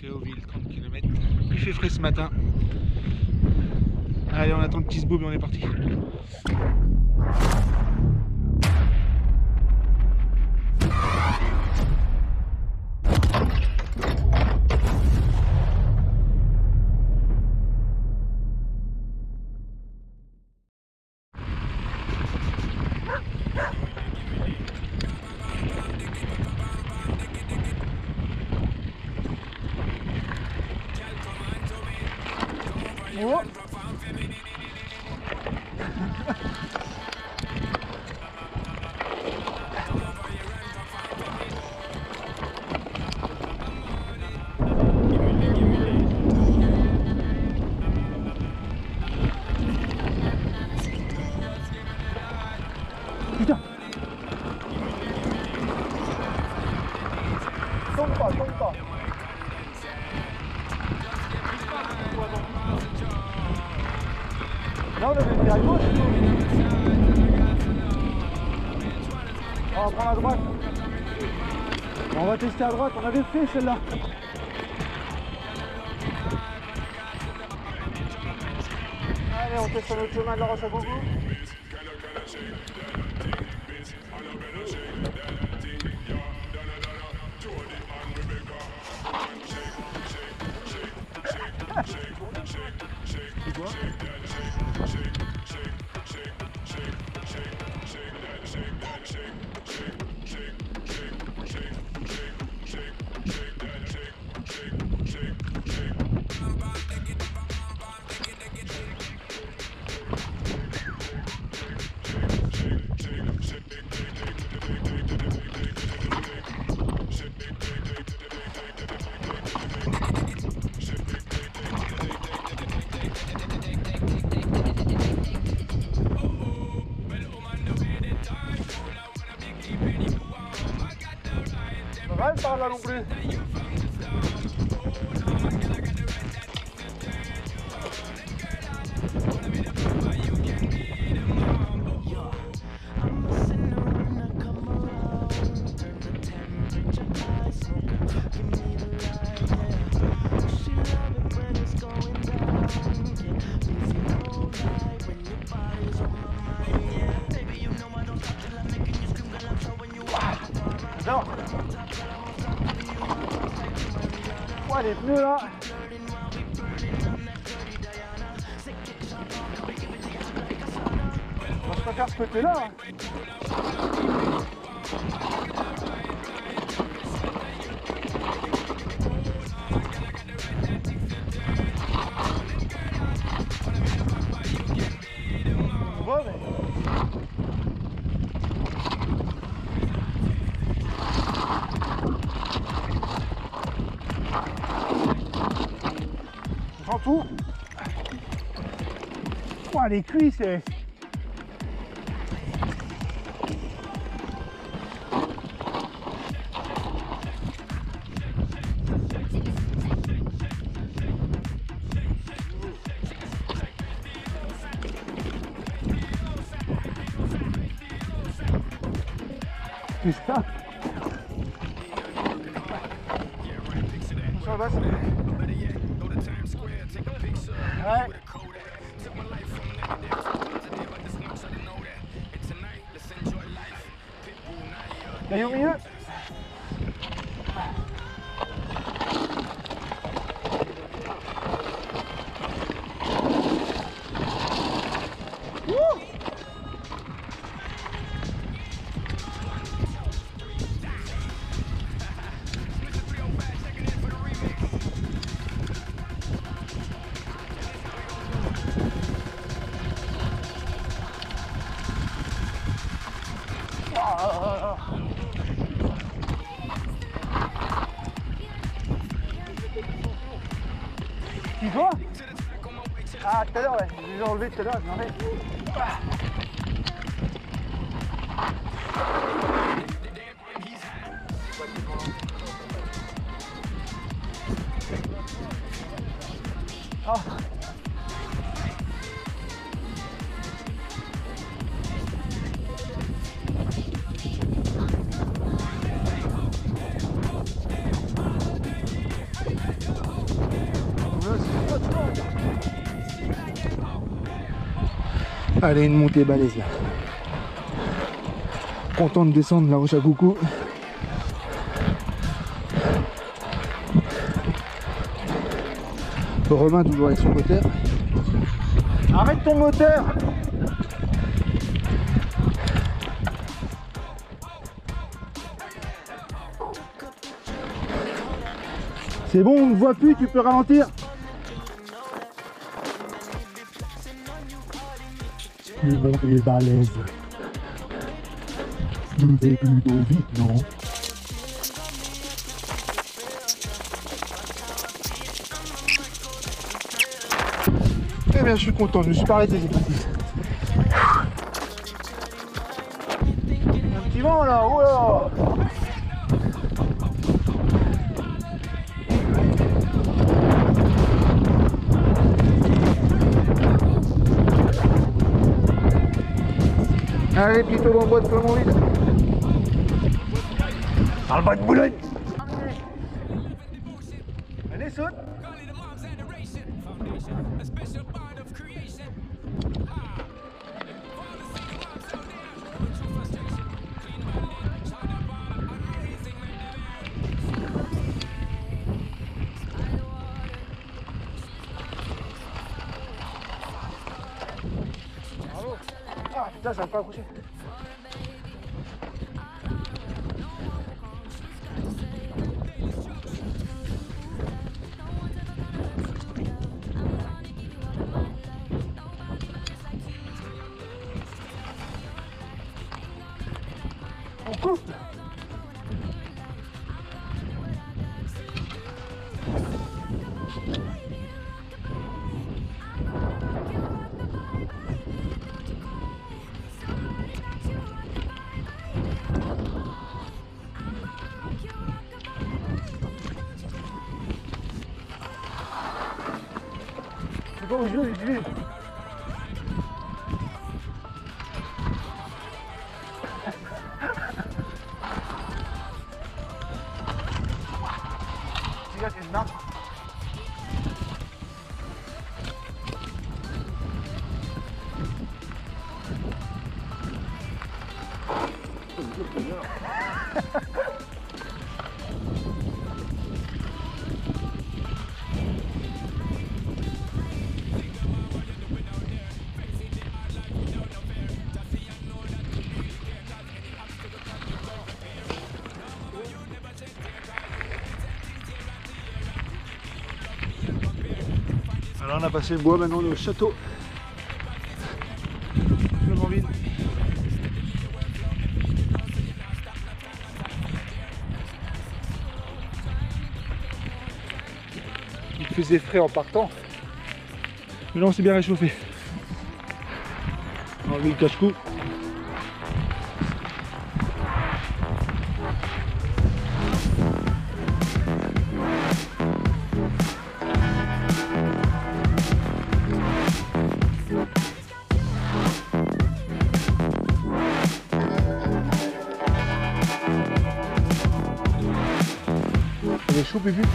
Créauville, 30 km. Il fait frais ce matin. Allez, on attend le petit sboob et on est parti. Oh. Là on prendre à droite. On va tester à droite, on avait fait celle-là. Allez on teste notre chemin de la roche à Olha, não les pneus là Moi, je préfère ce côté là hein. Ouah, les cuisses, eh. Putain. Sur le bas. Ouais. Et au Håll Olvitse, där. Allez, une montée balèze là. Content de descendre la roche à coucou. Romain toujours avec son moteur. Arrête ton moteur C'est bon, on ne voit plus, tu peux ralentir. Monde est balèze. Vais plutôt vite, non? Eh bien, je suis content, je me suis arrêté, c'est parti. Un petit vent là, oh là Allez, plutôt bon bois de flamand vide. Dans le de boulogne. Allez, saute. Ah putain, ça va C'est Passé le bois, maintenant on est au château. Il faisait frais en partant. Mais là on s'est bien réchauffé. On a le cache-cou. Il est chaud,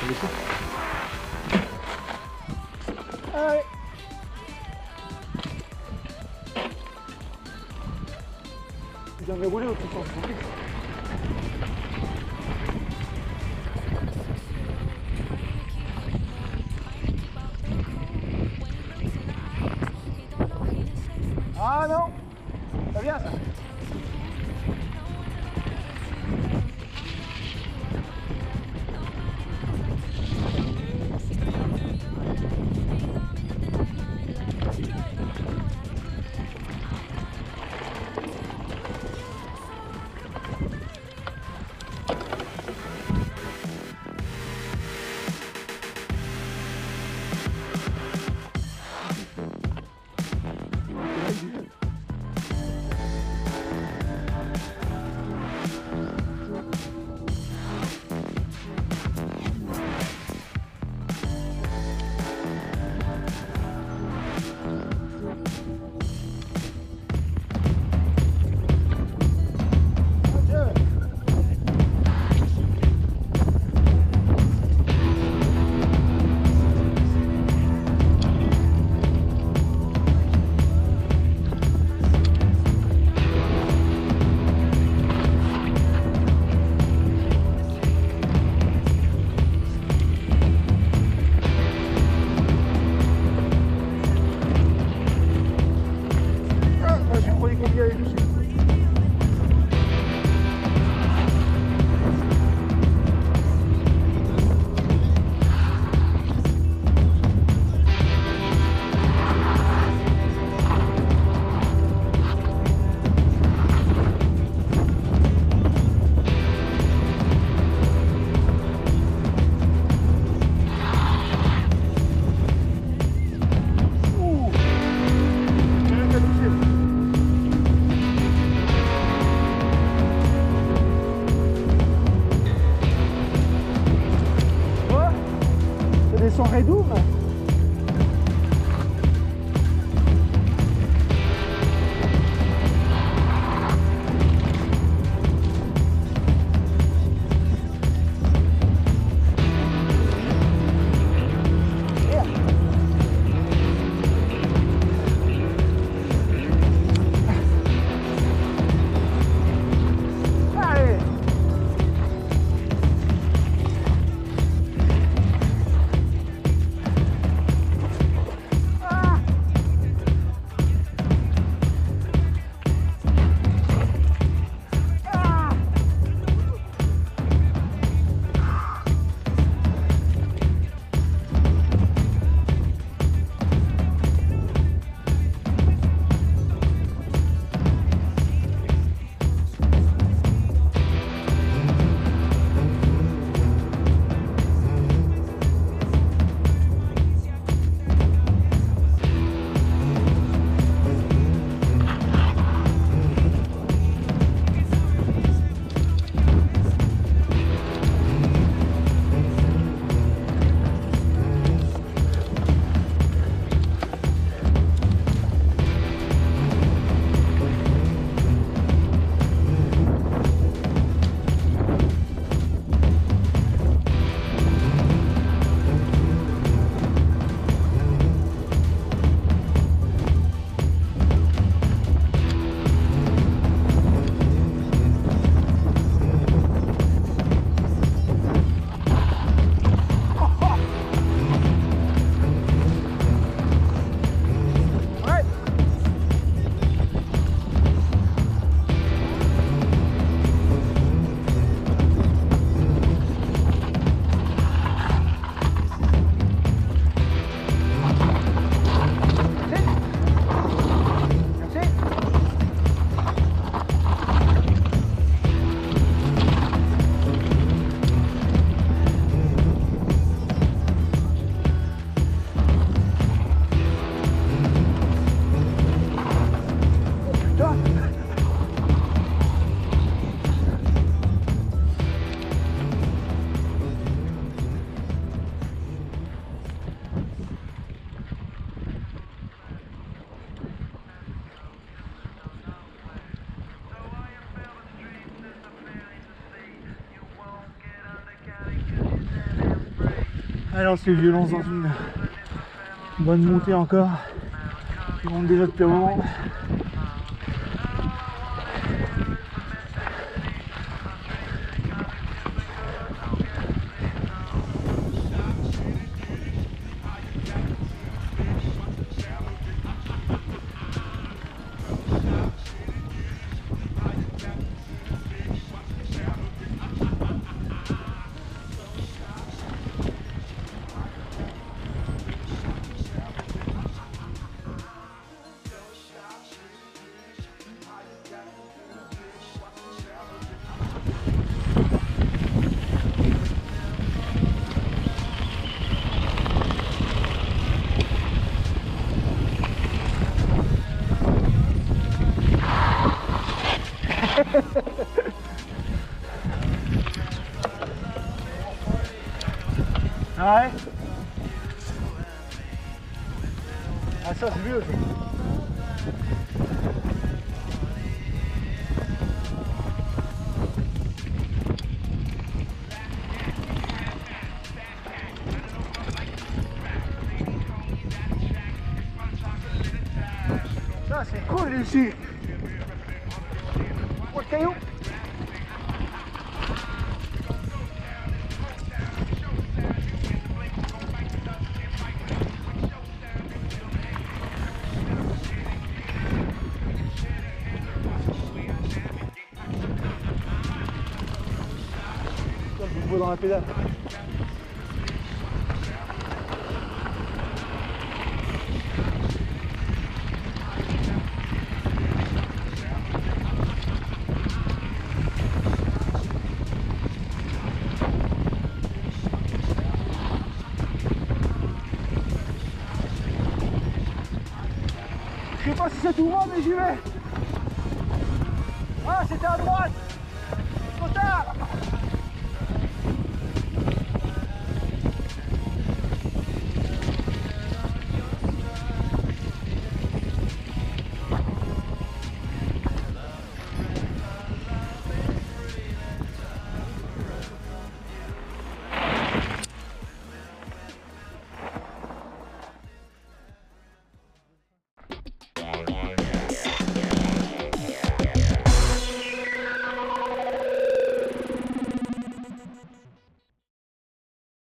Bubu Il est chaud. Allez J'avais son redoom. Alors c'est violence dans une bonne montée encore. Je monte déjà depuis un moment. Ça c'est cool ici. Oh, le caillou Putain, je tout droit, mais j'y vais. Ah, c'était à droite.